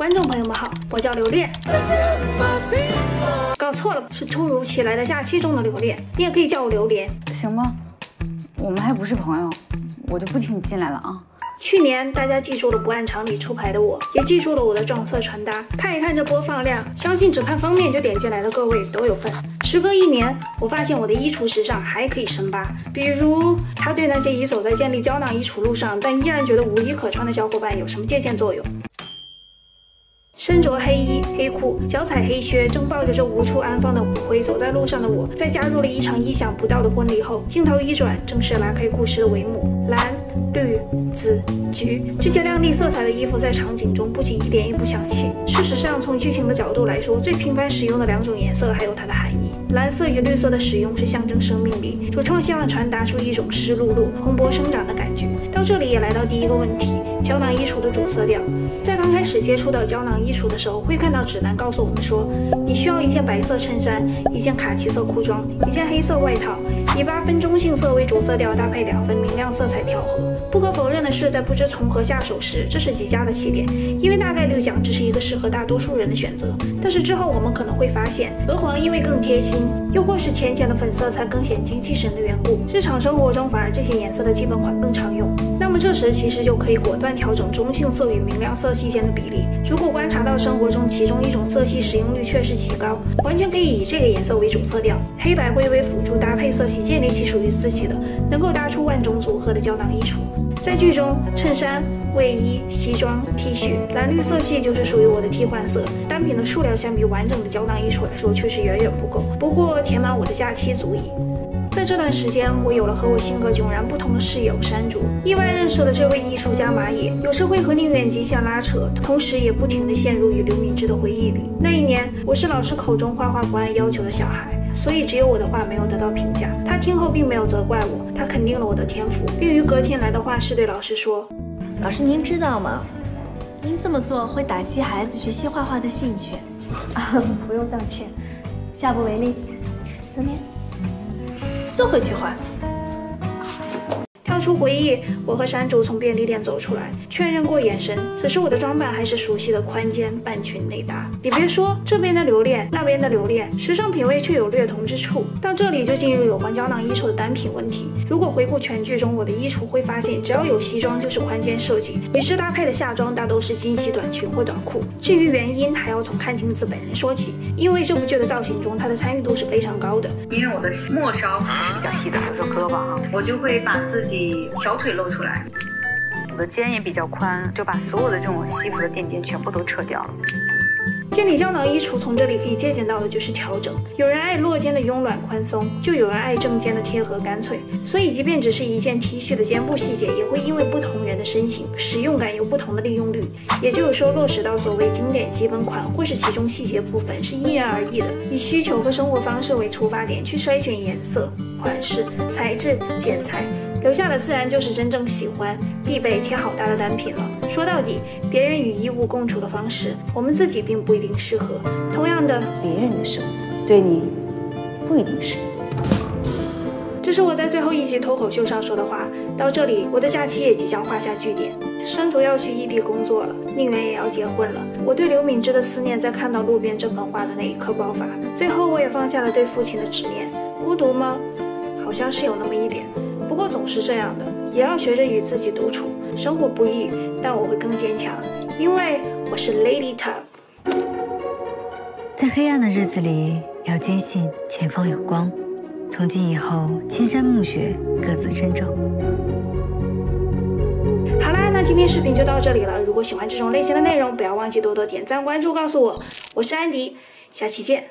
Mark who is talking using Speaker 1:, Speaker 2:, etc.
Speaker 1: 观众朋友们好，我叫留恋。搞错了，是突如其来的假期中的留恋。你也可以叫我榴莲。
Speaker 2: 行吗，我们还不是朋友，我就不请你进来了啊。
Speaker 1: 去年大家记住了不按常理出牌的我，也记住了我的撞色穿搭。看一看这播放量，相信只看封面就点进来的各位都有份。时隔一年，我发现我的衣橱时尚还可以深扒，比如它对那些已走在建立胶囊衣橱路上，但依然觉得无衣可穿的小伙伴有什么借鉴作用？身着黑衣黑裤，脚踩黑靴，正抱着这无处安放的骨灰走在路上的我，在加入了一场意想不到的婚礼后，镜头一转，正式拉开故事的帷幕。蓝、绿、紫、橘这些亮丽色彩的衣服在场景中不仅一点也不抢戏。事实上，从剧情的角度来说，最频繁使用的两种颜色还有它的含义。蓝色与绿色的使用是象征生命力，主创希望传达出一种湿漉漉、蓬勃生长的感觉。到这里也来到第一个问题：胶囊衣橱的主色调。在刚开始接触到胶囊衣橱的时候，会看到指南告诉我们说，你需要一件白色衬衫，一件卡其色裤装，一件黑色外套，以八分中性色为主色调，搭配两分明亮色彩调和。不可否认的是，在不知从何下手时，这是极佳的起点，因为大概率讲这是一个适合大多数人的选择。但是之后我们可能会发现，鹅黄因为更贴心，又或是浅浅的粉色才更显精气神的缘故，日常生活中反而这些颜色的基本款更常用。那么这时其实就可以果断调整中性色与明亮色系间的比例。如果观察到生活中其中一种色系使用率确实极高，完全可以以这个颜色为主色调，黑白灰为辅助搭配色系，建立起属于自己的能够搭出万种组合的胶囊衣橱。在剧中，衬衫、卫衣、西装、T 恤，蓝绿色系就是属于我的替换色。单品的数量相比完整的胶囊衣橱来说，确实远远不够。不过填满我的假期足矣。在这段时间，我有了和我性格迥然不同的室友山竹，意外认识了这位艺术家马野，有时会和宁远极限拉扯，同时也不停地陷入与刘敏芝的回忆里。那一年，我是老师口中画画不按要求的小孩，所以只有我的画没有得到评价。他听后并没有责怪我，他肯定了我的天赋，并于隔天来到画室对老师说：“
Speaker 3: 老师，您知道吗？您这么做会打击孩子学习画画的兴趣。啊，不用道歉，下不为例。怎 么都会去
Speaker 1: 换。出回忆，我和山竹从便利店走出来，确认过眼神。此时我的装扮还是熟悉的宽肩半裙内搭。你别说，这边的留恋，那边的留恋，时尚品味却有略同之处。到这里就进入有关胶囊衣橱的单品问题。如果回顾全剧中我的衣橱，会发现只要有西装就是宽肩设计，女士搭配的夏装大都是精细短裙或短裤。至于原因，还要从阚清子本人说起，因为这部剧的造型中，她的参与度是非常高的。
Speaker 4: 因为我的末梢还是比较细的，比如说胳膊啊，我就会把自己。小腿露出来，我的肩也比较宽，就把所有的这种西服的垫肩全部都撤掉了。
Speaker 1: 建立胶囊衣橱，从这里可以借鉴到的就是调整。有人爱落肩的慵懒宽松，就有人爱正肩的贴合干脆。所以，即便只是一件 T 恤的肩部细节，也会因为不同人的身形、使用感有不同的利用率。也就是说，落实到所谓经典基本款，或是其中细节部分，是因人而异的。以需求和生活方式为出发点去筛选颜色、款式、材质、剪裁。留下的自然就是真正喜欢、必备且好搭的单品了。说到底，别人与衣物共处的方式，我们自己并不一定适合。同样的，
Speaker 2: 别人的生活对你不一定适合。
Speaker 1: 这是我在最后一集脱口秀上说的话。到这里，我的假期也即将画下句点。山竹要去异地工作了，宁远也要结婚了。我对刘敏芝的思念，在看到路边这盆花的那一刻爆发。最后，我也放下了对父亲的执念。孤独吗？好像是有那么一点。不过总是这样的，也要学着与自己独处。生活不易，但我会更坚强，因为我是 Lady Tough。
Speaker 5: 在黑暗的日子里，要坚信前方有光。从今以后，千山暮雪各自珍重。
Speaker 1: 好啦，那今天视频就到这里了。如果喜欢这种类型的内容，不要忘记多多点赞、关注，告诉我。我是安迪，下期见。